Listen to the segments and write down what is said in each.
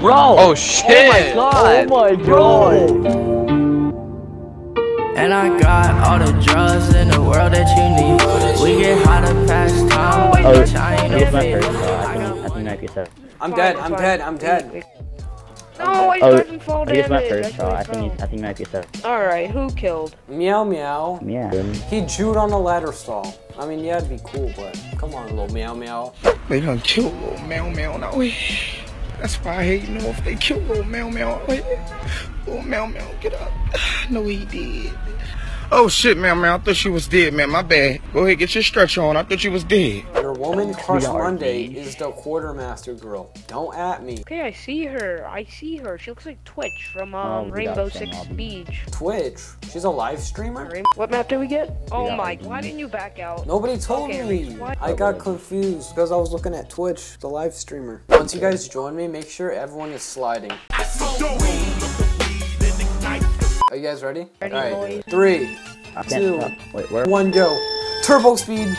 Bro! Oh shit! Oh my god! Oh my And I got all the drugs in the world that you need. We get high to pass time, oh, but Oh, bitch, I ain't I guess no my fit. first, so I think, I think might be set. I'm Fine, dead. it's I'm fine. dead. I'm Wait, dead. Wait. No, I Oh, didn't fall I guess my damage. first I shot, I think, he. I think might be set. Alright, who killed? Meow meow. Yeah. He chewed on the ladder stall. I mean, yeah, it'd be cool, but come on, little meow meow. They done killed little Meow Meow now. That's why I hate know if they killed little Meow Meow. Little Meow Meow, get up. No, he did. Oh shit, Meow Meow. I thought you was dead, man. My bad. Go ahead, get your stretch on. I thought you was dead. Your woman crush are Monday is the quartermaster girl. Don't at me. Okay, I see her. I see her. She looks like Twitch from Oh, um, we got Rainbow Six of- Beach. Twitch. She's a live streamer. What map did we get? Oh got my, like- why didn't you back out? Nobody told Okay, me. What? I got confused because I was looking at Twitch, the live streamer. Once you guys join me, make sure everyone is sliding. Are you guys ready? Ready, Alright. boys. Three, Two. Wait, where? one, go. Turbo speed.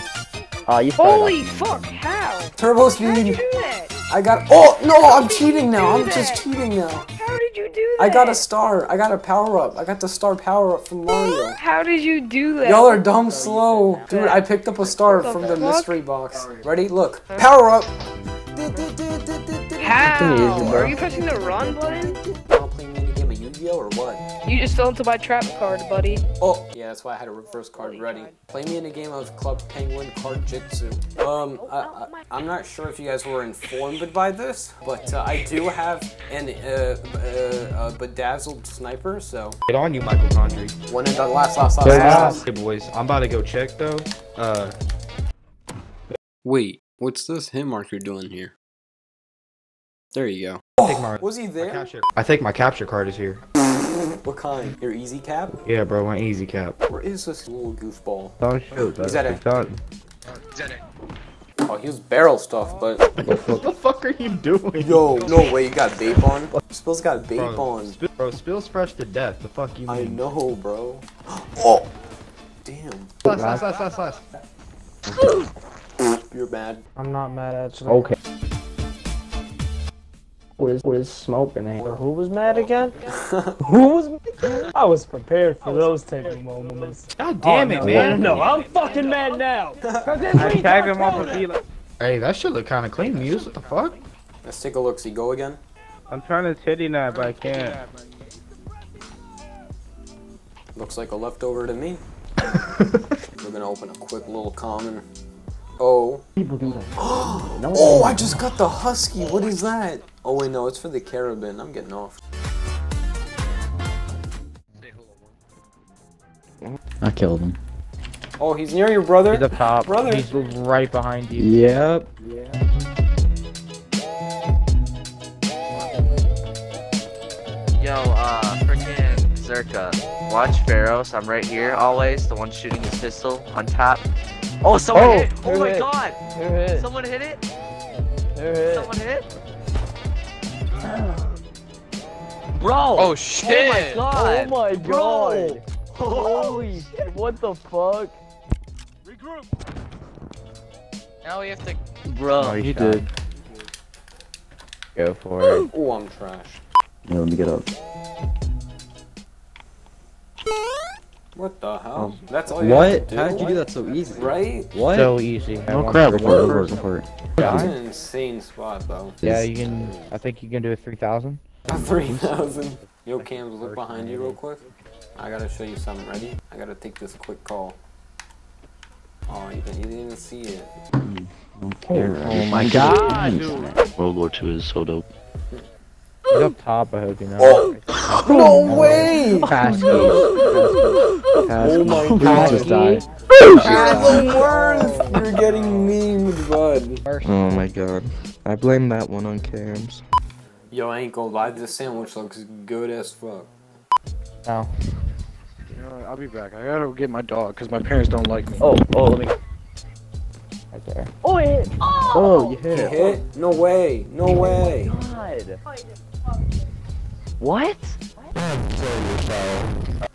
Oh, you started Holy off. fuck, how? Turbo How did you speed. do that? I got. Oh no! I'm cheating now. I'm just cheating now. How did you do that? I got a star. I got a power up. I got the star power up from Mario. How did you do that? Y'all are dumb slow. Dude, I picked up a star the from the fuck? mystery box. Ready? Look. Power up. How? Are you pressing the run button? Yu-Gi-Oh or what? You just fell into my trap card, buddy. Oh, yeah, that's why I had a reverse card ready. Play me in a game of Club Penguin Card Jitsu. Um, I, I, I'm not sure if you guys were informed by this, but uh, I do have an uh, uh, uh, bedazzled sniper, so Get on you, Michael Condrey. one and done. Last, last, last, Third last. Hey boys, I'm about to go check though. Uh, Wait, what's this hit marker doing here? There you go. Oh, I think my, Was he my there? capture. I think my capture card is here. What kind? Your easy cap? Yeah, bro, my easy cap. Where is this little goofball? Oh, Don't shoot. Is that it? Done. Oh, he was barrel stuff, but what the fuck are you doing? yo, no way, you got vape on. Spill's got vape Bro, on. Sp- bro, Spill's fresh to death. The fuck you mean? I know, bro. Oh, damn. Slash, slash, slash, slash, slash. You're mad. I'm not mad actually. Okay. What is, what is smoking eh? Who was mad again? Who was? I was prepared for those type of moments. God damn it, no, man. No, no, I'm fucking mad now. I tagged him off of Eli. Hey, that shit look kind of clean, Muse. What the fuck? Let's take a look. See, go again. I'm trying to titty nap, but I can't. Looks like a leftover to me. We're gonna open a quick little common. Oh. People do that. Oh, I just got the husky. What is that? Oh wait, no, it's for the Karabin. I'm getting off. I killed him. Oh, he's near your brother. He's up top. Brother. He's right behind you. Yep. Yo, uh, freaking Zerka. Watch Pharaohs. I'm right here always. The one shooting his pistol on top. Oh, someone Oh, hit! Oh my hit? god! Who hit? Someone hit it? Who hit? Someone hit? It? Bro! Oh Oh shit! my god! Oh my Bro. god. Holy shit, what the fuck? Regroup! Now we have to. Bro, Oh, Bro. he did. Go for it. Oh, I'm trash. Yeah, let me get up. What the hell? Um, That's all you What? have to do? How did you do that so easy? Right? What? So easy. No One crap. for the Go for it. first. Go for it. That's an insane spot, though. Yeah, you can. I think you can do a 3,000. 3,000. Yo, Cams, look behind you real quick. I gotta show you something. Ready? I gotta take this quick call. Oh, you didn't, you didn't even see it. Mm, don't. Oh, oh my god, World War II is so dope. He's up top, I hope you know. Oh. No oh, way! Pass Oh my god. just died. The worst! You're getting memed, bud. Oh my god. I blame that one on cams. Yo, I ain't gonna lie, this sandwich looks good as fuck. No. You know, I'll be back. I gotta get my dog because my parents don't like me. Oh, oh, let me. Right there. Oh, it hit. Oh, oh. you hit You it. hit? No way, no oh way. God. What?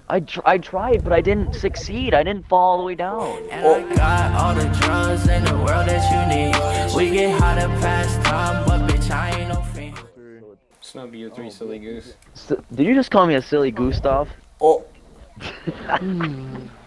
I, tr- I tried, but I didn't succeed. I didn't fall all the way down. And I got all the drugs in the world that you need. We get high to pass time, but bitch, I ain't no Snub you three silly goose. S- Did you just call me a silly Gustav? Oh.